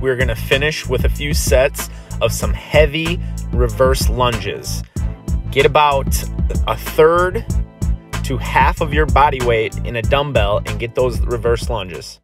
we're going to finish with a few sets of some heavy reverse lunges. Get about a third to half of your body weight in a dumbbell and get those reverse lunges.